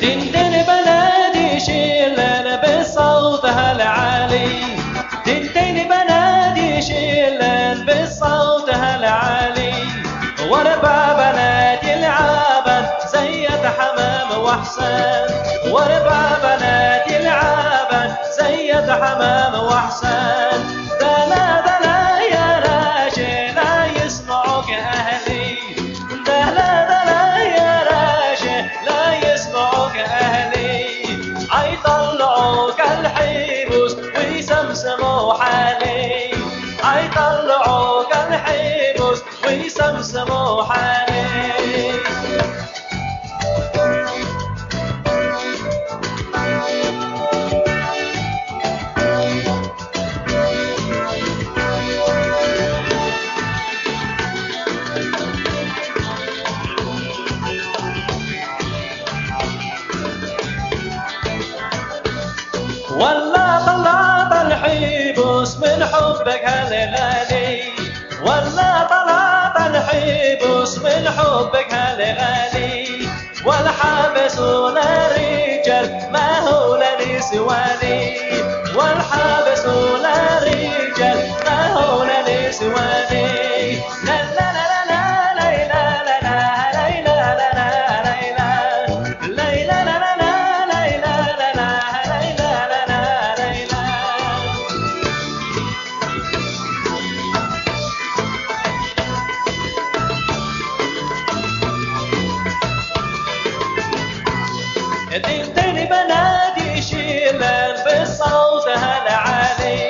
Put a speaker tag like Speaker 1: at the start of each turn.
Speaker 1: دندن بنادي شيلن بصوتها العالي دندن بنادي شيلن بصوتها العالي واربع بنات يلعبن زيد حمام وحسن. واربع بنات يلعبن زيد حمام وحسن. عيطلعوك الحيبوس ويسمسموا حالي الحيبوس حبك هالغالي ولا طلعت الحيبوس من حبك هالغالي والحابس ولا رجال تغني بنادي شيلان بصوتها العالي